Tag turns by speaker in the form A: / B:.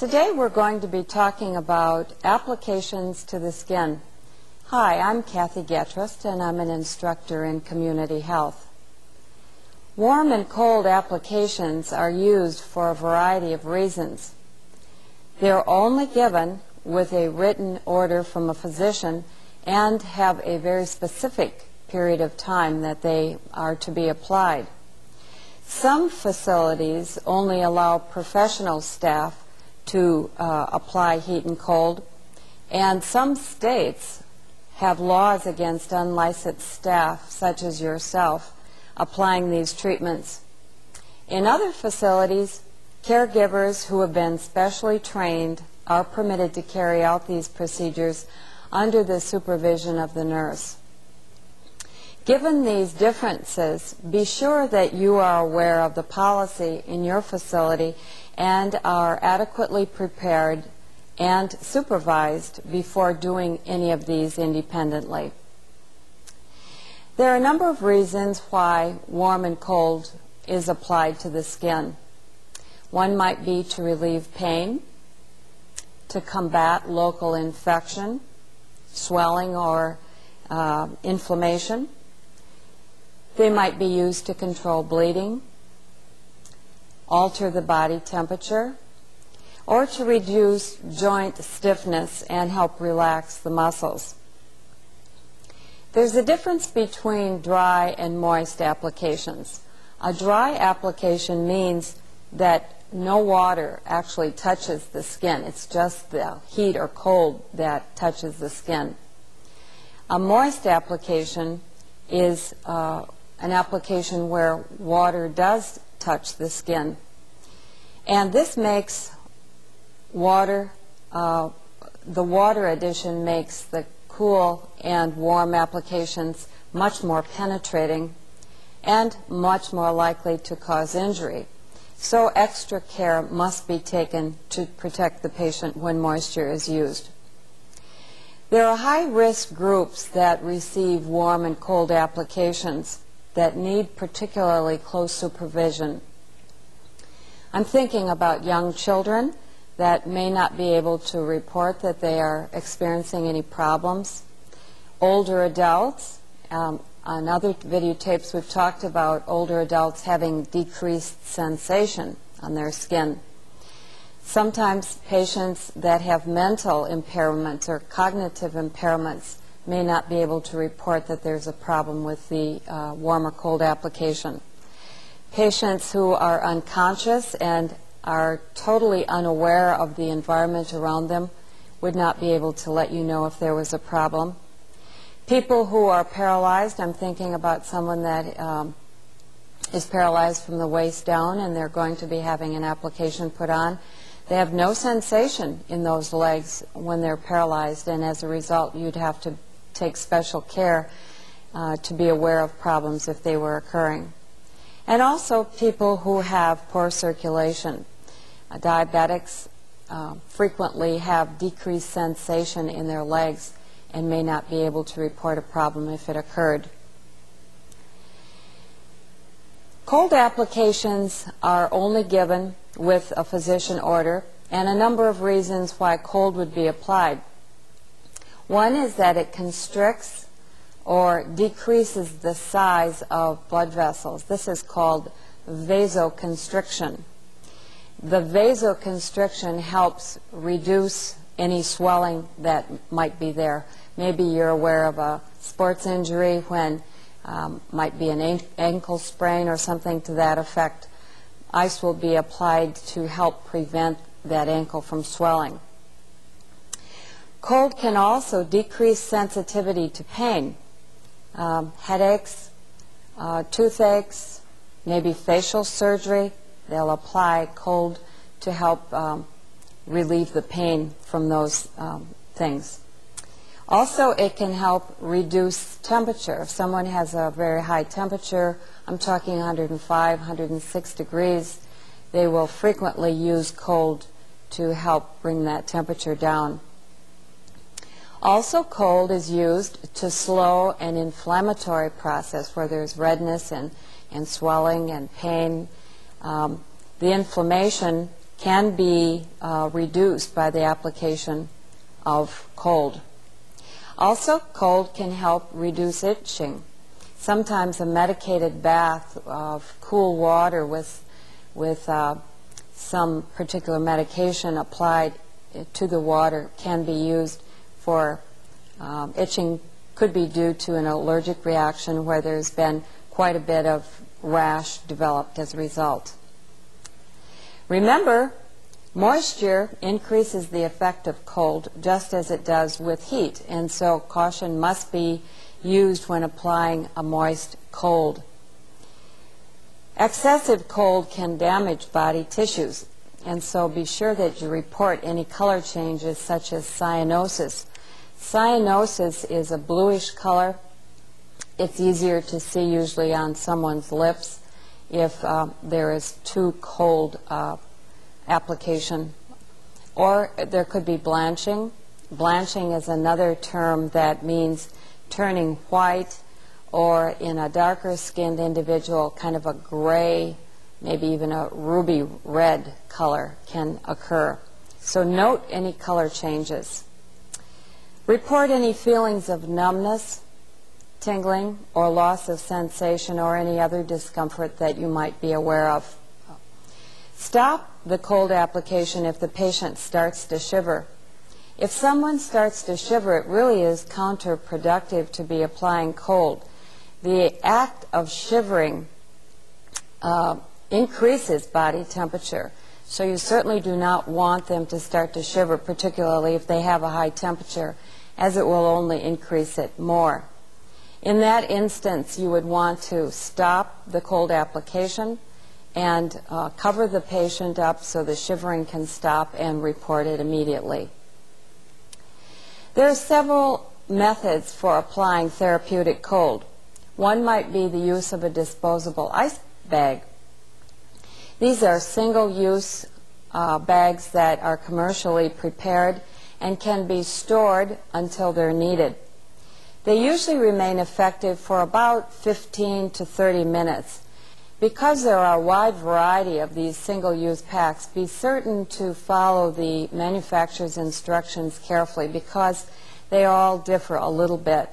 A: Today we're going to be talking about applications to the skin. Hi, I'm Kathy Getrust and I'm an instructor in community health. Warm and cold applications are used for a variety of reasons. They're only given with a written order from a physician and have a very specific period of time that they are to be applied. Some facilities only allow professional staff to uh, apply heat and cold, and some states have laws against unlicensed staff, such as yourself, applying these treatments. In other facilities, caregivers who have been specially trained are permitted to carry out these procedures under the supervision of the nurse. Given these differences, be sure that you are aware of the policy in your facility and are adequately prepared and supervised before doing any of these independently. There are a number of reasons why warm and cold is applied to the skin. One might be to relieve pain, to combat local infection, swelling, or uh, inflammation, they might be used to control bleeding, alter the body temperature, or to reduce joint stiffness and help relax the muscles. There's a difference between dry and moist applications. A dry application means that no water actually touches the skin. It's just the heat or cold that touches the skin. A moist application is uh, an application where water does touch the skin. And this makes water, uh, the water addition makes the cool and warm applications much more penetrating and much more likely to cause injury. So extra care must be taken to protect the patient when moisture is used. There are high-risk groups that receive warm and cold applications that need particularly close supervision. I'm thinking about young children that may not be able to report that they are experiencing any problems. Older adults, um, on other videotapes we've talked about older adults having decreased sensation on their skin. Sometimes patients that have mental impairments or cognitive impairments may not be able to report that there's a problem with the uh, warm or cold application. Patients who are unconscious and are totally unaware of the environment around them would not be able to let you know if there was a problem. People who are paralyzed, I'm thinking about someone that um, is paralyzed from the waist down and they're going to be having an application put on. They have no sensation in those legs when they're paralyzed, and as a result, you'd have to take special care uh, to be aware of problems if they were occurring. And also people who have poor circulation. Uh, diabetics uh, frequently have decreased sensation in their legs and may not be able to report a problem if it occurred. Cold applications are only given with a physician order and a number of reasons why cold would be applied. One is that it constricts or decreases the size of blood vessels. This is called vasoconstriction. The vasoconstriction helps reduce any swelling that might be there. Maybe you're aware of a sports injury when um, might be an ankle sprain or something to that effect. Ice will be applied to help prevent that ankle from swelling. Cold can also decrease sensitivity to pain, um, headaches, uh, toothaches, maybe facial surgery. They'll apply cold to help um, relieve the pain from those um, things. Also, it can help reduce temperature. If someone has a very high temperature, I'm talking 105, 106 degrees, they will frequently use cold to help bring that temperature down. Also, cold is used to slow an inflammatory process where there's redness and, and swelling and pain. Um, the inflammation can be uh, reduced by the application of cold. Also, cold can help reduce itching. Sometimes a medicated bath of cool water with, with uh, some particular medication applied to the water can be used for um, itching could be due to an allergic reaction where there's been quite a bit of rash developed as a result. Remember, moisture increases the effect of cold just as it does with heat, and so caution must be used when applying a moist cold. Excessive cold can damage body tissues, and so be sure that you report any color changes such as cyanosis. Cyanosis is a bluish color. It's easier to see usually on someone's lips if uh, there is too cold uh, application. Or there could be blanching. Blanching is another term that means turning white or in a darker skinned individual, kind of a gray, maybe even a ruby red color can occur. So note any color changes. Report any feelings of numbness, tingling, or loss of sensation or any other discomfort that you might be aware of. Stop the cold application if the patient starts to shiver. If someone starts to shiver, it really is counterproductive to be applying cold. The act of shivering uh, increases body temperature. So you certainly do not want them to start to shiver, particularly if they have a high temperature, as it will only increase it more. In that instance, you would want to stop the cold application and uh, cover the patient up so the shivering can stop and report it immediately. There are several methods for applying therapeutic cold. One might be the use of a disposable ice bag. These are single-use uh, bags that are commercially prepared and can be stored until they're needed. They usually remain effective for about 15 to 30 minutes. Because there are a wide variety of these single-use packs, be certain to follow the manufacturer's instructions carefully because they all differ a little bit.